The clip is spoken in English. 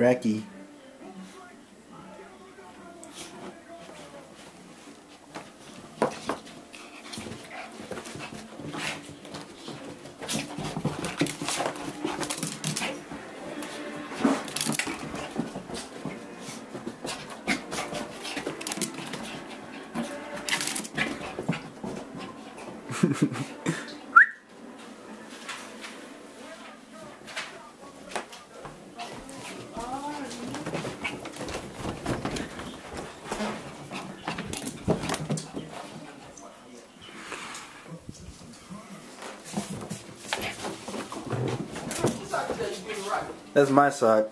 Racky. That's my sock.